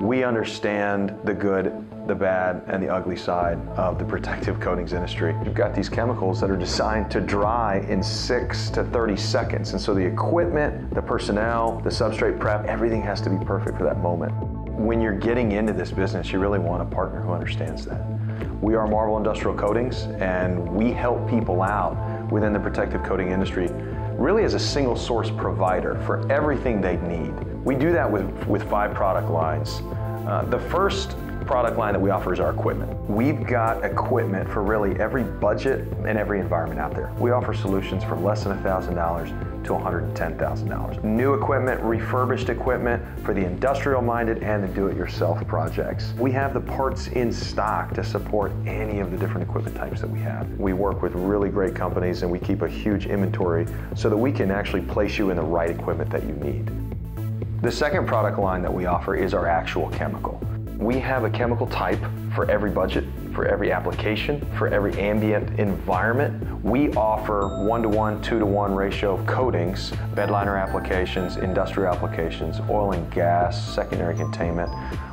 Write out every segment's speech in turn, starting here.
We understand the good, the bad, and the ugly side of the protective coatings industry. You've got these chemicals that are designed to dry in 6 to 30 seconds. And so the equipment, the personnel, the substrate prep, everything has to be perfect for that moment. When you're getting into this business, you really want a partner who understands that. We are Marvel Industrial Coatings, and we help people out within the protective coating industry really as a single source provider for everything they need. We do that with, with five product lines. Uh, the first product line that we offer is our equipment. We've got equipment for really every budget and every environment out there. We offer solutions from less than $1,000 to $110,000. New equipment, refurbished equipment for the industrial minded and the do-it-yourself projects. We have the parts in stock to support any of the different equipment types that we have. We work with really great companies and we keep a huge inventory so that we can actually place you in the right equipment that you need. The second product line that we offer is our actual chemical. We have a chemical type for every budget, for every application, for every ambient environment. We offer one-to-one, two-to-one ratio of coatings, bedliner applications, industrial applications, oil and gas, secondary containment.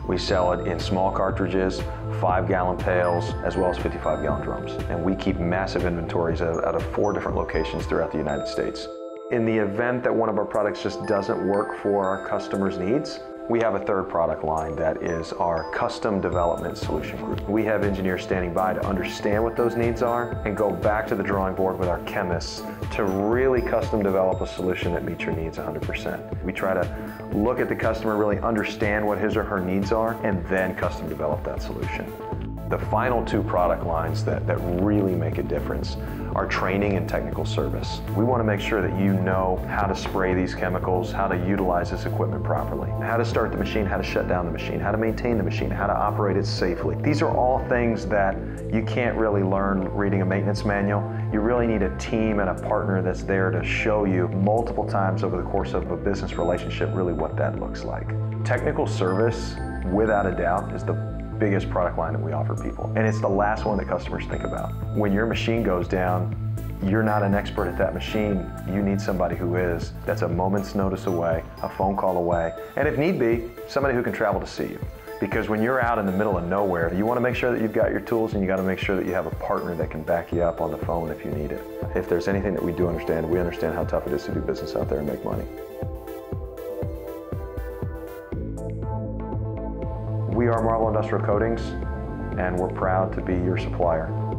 We sell it in small cartridges, five gallon pails, as well as 55 gallon drums. And we keep massive inventories out of four different locations throughout the United States. In the event that one of our products just doesn't work for our customers' needs, we have a third product line that is our custom development solution group. We have engineers standing by to understand what those needs are and go back to the drawing board with our chemists to really custom develop a solution that meets your needs 100%. We try to look at the customer, really understand what his or her needs are, and then custom develop that solution. The final two product lines that, that really make a difference are training and technical service. We want to make sure that you know how to spray these chemicals, how to utilize this equipment properly, how to start the machine, how to shut down the machine, how to maintain the machine, how to operate it safely. These are all things that you can't really learn reading a maintenance manual. You really need a team and a partner that's there to show you multiple times over the course of a business relationship really what that looks like. Technical service, without a doubt, is the biggest product line that we offer people. And it's the last one that customers think about. When your machine goes down, you're not an expert at that machine. You need somebody who is. That's a moment's notice away, a phone call away, and if need be, somebody who can travel to see you. Because when you're out in the middle of nowhere, you want to make sure that you've got your tools and you got to make sure that you have a partner that can back you up on the phone if you need it. If there's anything that we do understand, we understand how tough it is to do business out there and make money. We are Marvel Industrial Coatings, and we're proud to be your supplier.